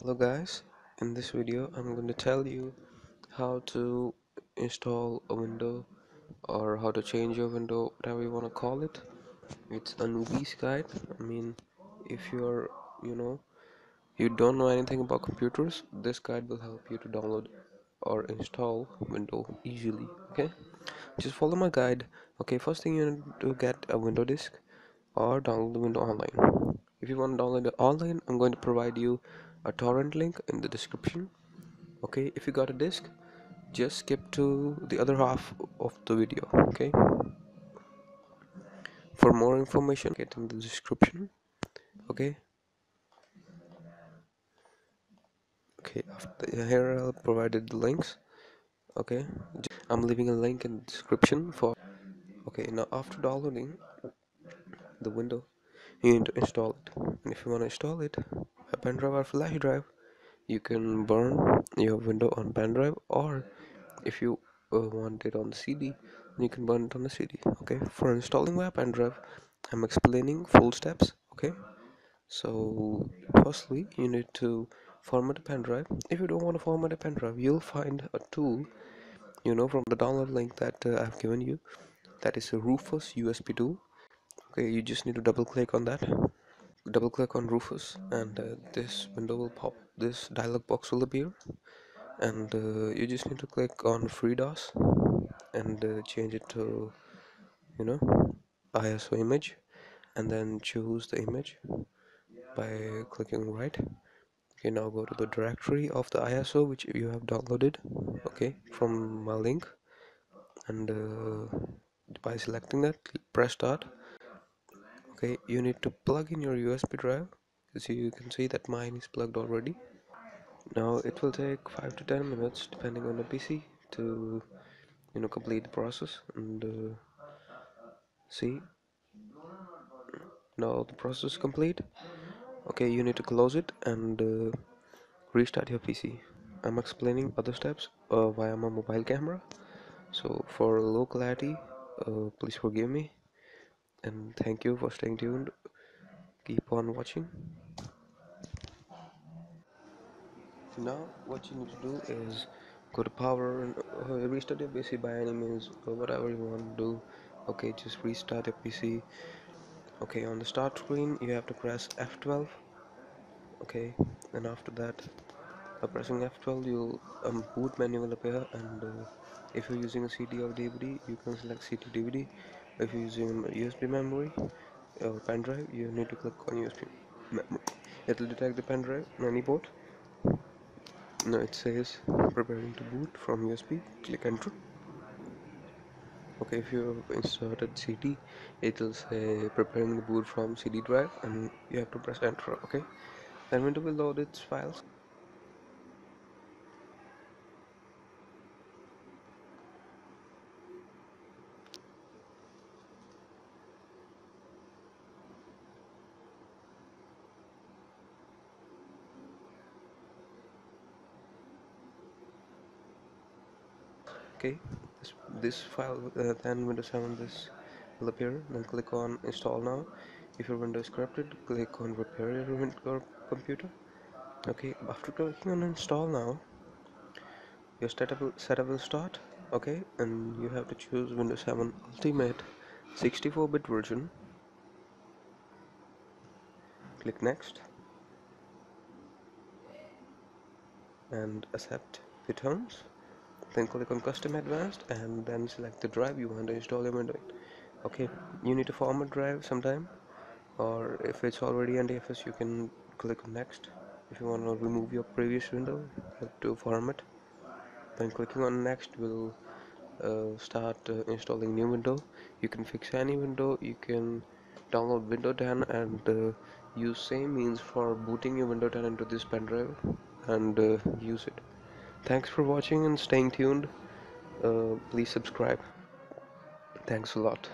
hello guys. In this video i'm going to tell you how to install a window or how to change your window whatever you want to call it. It's a newbie's guide i mean if you're you know you don't know anything about computers this guide will help you to download or install window easily okay? Just follow my guide okay? First thing you need to get a window disk or download the window online. If you want to download it online i'm going to provide you a torrent link in the description. Okay if you got a disk just skip to the other half of the video okay? For more information get in the description okay? Okay after here i'll provided the links okay? I'm leaving a link in the description for okay now after downloading the window you need to install it. And if you want to install it a pen drive or flash drive you can burn your window on pen drive or if you uh, want it on the cd you can burn it on the cd okay? For installing my pen drive i'm explaining full steps okay? So firstly you need to format a pen drive. If you don't want to format a pen drive you'll find a tool you know from the download link that uh, i've given you. That is a rufus usb tool okay? You just need to double click on that double click on Rufus and uh, this window will pop this dialog box will appear. And uh, you just need to click on FreeDOS and uh, change it to you know ISO image. And then choose the image by clicking right. Okay now go to the directory of the ISO which you have downloaded. Okay from my link. And uh, by selecting that press start okay you need to plug in your USB drive. So you can see that mine is plugged already. Now it will take 5 to 10 minutes depending on the PC to you know complete the process. And uh, see. Now the process is complete. Okay you need to close it and uh, restart your PC I'm explaining other steps uh, via my mobile camera. So for low clarity uh, please forgive me and thank you for staying tuned. Keep on watching. Now what you need to do is go to power and uh, restart your pc by any means or whatever you want to do. Okay just restart your pc okay on the start screen you have to press f12 okay and after that by pressing f12 you'll um, boot menu will appear and uh, if you're using a cd or dvd you can select cd dvd if you're using USB memory or pen drive you need to click on USB memory. It will detect the pen drive any port now it says preparing to boot from USB click enter okay if you inserted CD it will say preparing the boot from CD drive and you have to press enter okay? Then window will load its files okay this, this file uh, then windows 7 this will appear. Then click on install now. If your window is corrupted click on repair your, your computer. Okay after clicking on install now your setup will, setup will start. Okay and you have to choose windows 7 ultimate 64-bit version. Click next. And accept the terms then click on custom advanced and then select the drive you want to install your window okay you need to format drive sometime or if it's already NTFS you can click on next. If you want to remove your previous window you to format then clicking on next will uh, start uh, installing new window. You can fix any window. You can download window 10 and uh, use same means for booting your window 10 into this pen drive and uh, use it thanks for watching and staying tuned. Uh, please subscribe. Thanks a lot